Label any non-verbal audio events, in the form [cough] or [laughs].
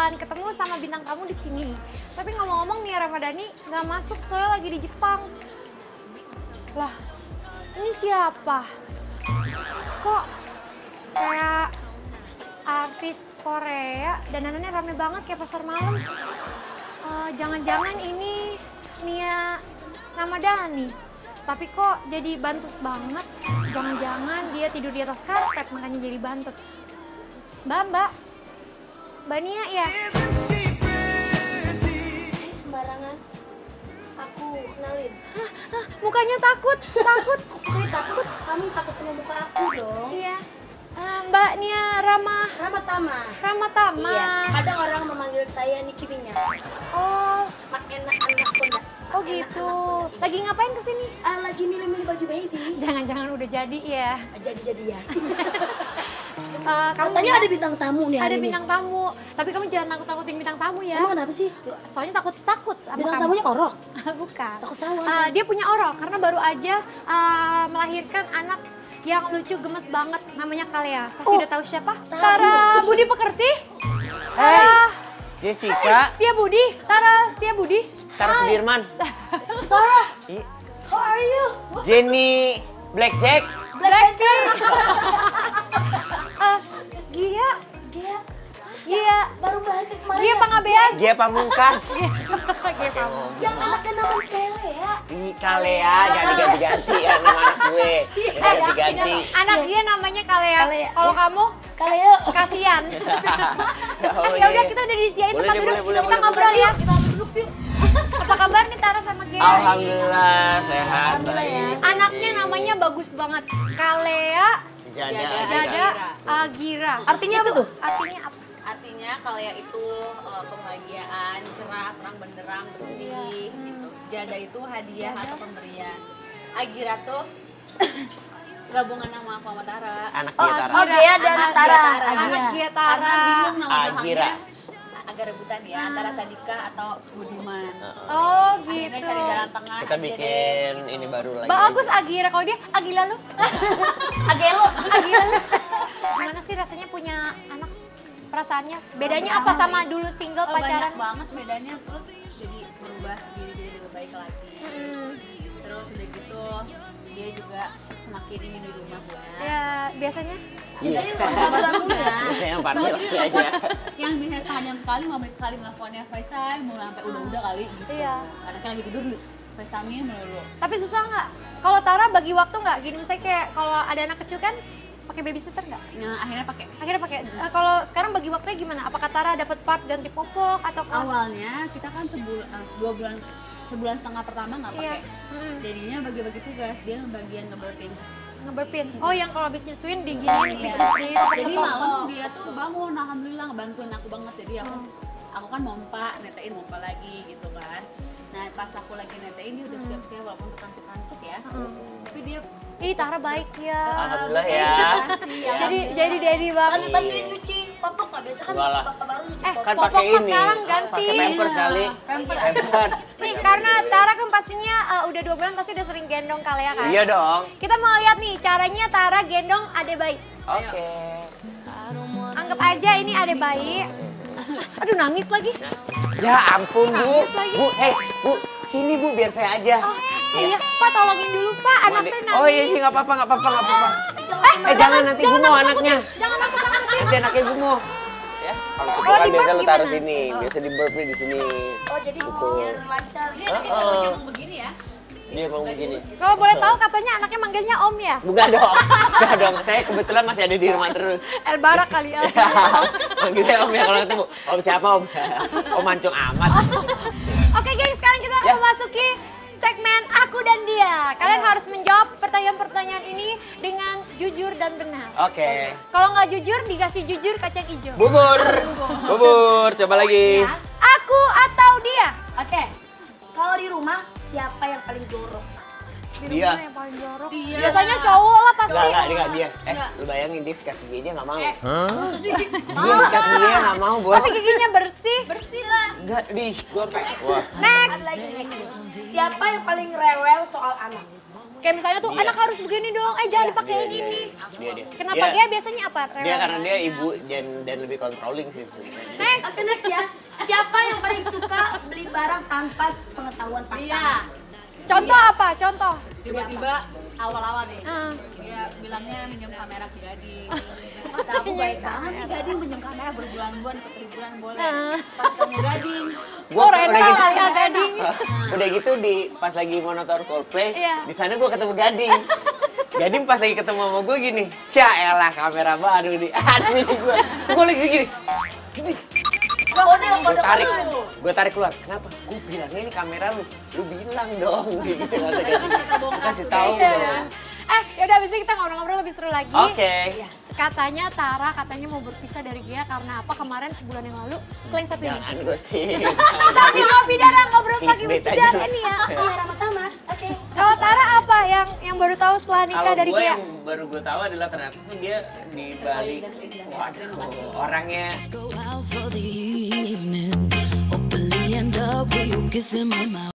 Bakalan ketemu sama bintang tamu di sini. Tapi ngomong-ngomong nih Ramadhani nggak masuk soalnya lagi di Jepang. Lah, ini siapa? Kok kayak artis Korea dandanannya rame banget kayak pasar malam. Eh, Jangan-jangan ini Nia Ramadhani. Tapi kok jadi bantut banget? Jangan-jangan dia tidur di atas karpet makanya jadi bantut. Mbak, Mbak. Mbak Nia ya? Hai sembarangan. Aku kenalin. Hah, mukanya takut, takut. [laughs] Saya takut, kamu takut sama muka aku dong. Iya. Eh, Mbak Nia Rama Rama Tama. Ramatama. Iya, kadang orang memanggil saya Niki Minyak. Oh, Mak enak anak kondak. oh gitu. Lagi ngapain ke sini? Ah, lagi milih-milih baju baby. Jangan-jangan udah jadi ya. Jadi-jadi ya. [laughs] Eh, kamu Katanya bilang- ada bintang tamu nih ada hari ini. bintang tamu. Tapi kamu jangan takut-takutin bintang tamu ya. Emang kenapa sih? Soalnya takut-takut sama Bintang kamu. tamunya orok. [laughs] Bukan. Takut salah. Eh, dia punya orok karena baru aja eh, melahirkan anak yang lucu gemes banget namanya Kalea. Pasti Oh, udah tahu siapa? tahu. Tara Budi Pekerti. Hey, Tara Jessica, Setia Budi. Tara Setia Budi. Tara Sudirman, [laughs] Sarah, I- how are you? Jenny, Blackjack, Blackpink. [laughs] kemarin. Gia ya? Pangabean. Gia Pamungkas, Gia Pamungkas. Yang anaknya namanya Kele ya. I Kalea, jangan diganti-ganti ya nama anak gue. Jangan diganti. Anak dia namanya Kalea. Kalea, Kalau [laughs] ya. kamu Kale yuk. kasihan. Oh, ya udah iya. kita udah disediain tempat duduk. kita ngobrol ya. Kita duduk yuk. Apa kabar nih Tara sama Gia? Alhamdulillah sehat Alhamdulillah ya. baik. Anaknya namanya bagus banget. Kalea Jada, Jada Agira. Artinya apa tuh? Artinya apa? Artinya kalea itu eh, kebahagiaan, cerah, terang benderang, bersih gitu. Jada itu hadiah atau pemberian. Agira tuh gabungan nama aku sama Tara. Anak Oh, dia Tara. Oh, Gia dan Anak Tara. Anak Gia Karena bingung nama belakangnya agak rebutan ya antara Sadika atau Budiman. Oh Akhirnya gitu. cari jalan tengah. Kita aja deh. bikin ini baru lagi. Bagus Agira kalau dia Agila lu. [laughs] Agelo. Agila lu. Gimana Perasaannya bedanya apa sama dulu single Oh, pacaran? banyak banget bedanya terus jadi berubah diri jadi lebih baik lagi. Hmm, Terus udah gitu dia juga semakin ini di rumah gue. ya biasanya Iya. Biasanya yang party pasti aja. yang biasanya setengah jam sekali, 5 menit sekali teleponnya FaceTime, mulai sampai udah-udah kali gitu. Iya. Karena kan lagi tidur FaceTime-nya melulu. Tapi susah nggak? Kalau Tara bagi waktu nggak? Gini misalnya kayak kalau ada anak kecil kan pakai babysitter nggak? Nah, akhirnya pakai Akhirnya pakai. eh, kalau sekarang bagi waktunya gimana? Apakah Tara dapat part ganti popok atau awalnya kita kan sebulan dua bulan sebulan setengah pertama nggak Iya. pakai. Hmm, Jadinya bagi-bagi tugas, dia bagian ngeberpin. ngeberpin. Oh yang kalau habis nyusuin diginiin di, Iya. di Jadi tepok-tepok. malam dia tuh bangun, alhamdulillah ngebantuin aku banget. Jadi aku aku kan mompa, netein mompa lagi gitu kan. Nah pas aku lagi netein dia udah siap-siap walaupun kantuk-kantuk ya. Tapi dia Ih Tara baik ya. Alhamdulillah ya. Iya. Jadi jadi daddy banget. Kan bantuin nyuci popok nggak biasa kan bapak baru nyuci Eh, popok. Kan popok pakai mah ini. sekarang ganti. Pakai pampers kali. Pampers. Pampers. Nih karena Tara kan pastinya uh, udah dua bulan pasti udah sering gendong Kalea kan. Iya dong. Kita mau lihat nih caranya Tara gendong ade bayi. Oke. Anggap aja ini ade bayi. Aduh nangis lagi. Ya ampun bu. Nangis lagi. Bu, hey bu, sini bu biar saya aja. Oh, iya, Pak tolongin dulu Pak, anak saya nangis. Oh iya sih nggak apa-apa nggak apa-apa nggak apa-apa. Eh, Eh jangan nanti jangan gumoh nakut-nakutin. anaknya. Jangan nakut-nakutin. Nanti anaknya gumoh. Ya, kalau gitu kan di biasa lu taruh sini, biasa di burp di sini. Oh jadi biar lancar. Heeh. Emang begini ya. Dia mau begini. Kalau boleh tahu katanya anaknya manggilnya Om ya? Bukan dong, [laughs] bukan dong. Saya kebetulan masih ada di rumah terus. [laughs] El Barak kali ya. [laughs] Manggilnya om ya kalau ketemu. Om siapa om? Om mancung amat. Oke geng, sekarang kita Ya. memasuki segmen Aku dan Dia. Kalian harus menjawab pertanyaan-pertanyaan ini dengan jujur dan benar. Oke. Kalau nggak jujur, dikasih jujur kacang hijau. Bubur. Bubur, coba lagi. Ya. Aku atau dia? Oke. Kalau di rumah siapa yang paling jorok? Di Dia. rumah yang paling jorok. Dia. Biasanya cowok lah pasti. Enggak, enggak, enggak dia. Eh, Enggak. lu bayangin dia sikat gigi aja nggak mau. Masa sih? Dia sikat gigi nggak mau, bos. Tapi giginya bersih. bersih lah Enggak, di gua pengen. Wah, Next. Lagi next. Siapa yang paling rewel soal anak? Kayak misalnya tuh Dia. anak harus begini dong. Eh jangan dia, dipakein dia, ini. dia, dia. Kenapa Dia- dia biasanya apa? Dia Rewel. karena dia ibu dan dan lebih controlling sih sebenarnya. Next. Oke next ya. Siapa yang paling suka beli barang tanpa pengetahuan dia pasangan? Contoh apa? Contoh. tiba-tiba awal-awal nih Ah. dia bilangnya minjem kamera ke gading [laughs] Tahu baik banget nih gading minjem kamera berbulan-bulan ke bulan boleh Ah. pas ketemu gading Gua Oh udah rental gitu, kali ya gading. udah gitu di pas lagi mau nonton Coldplay, Iya. di sana gua ketemu Gading. Gading pas lagi ketemu sama gue gini, Cya elah kamera baru nih, [laughs] aduh ini gue. Terus gue lagi gini, gue tarik, gue tarik keluar. Kenapa? Gue bilangnya ini kamera lu, lu bilang dong, gitu kasih tahu Iya. dong. Eh, yaudah abis ini kita ngobrol-ngobrol lebih seru lagi. Oke. Katanya Tara katanya mau berpisah dari Gia karena apa? Kemarin sebulan yang lalu Kleng satu ini. Jangan gosip. [laughs] Tapi ngopi darah ngobrol pagi darah nih ya. [laughs] Pertama. Oke. Kalau Tara apa yang yang baru tahu setelah nikah Kalau dari gue Gia? yang baru gue tahu adalah ternyata tuh dia di balik, waduh, orangnya Go out for the evening. Hopefully end up with you kissing my mouth.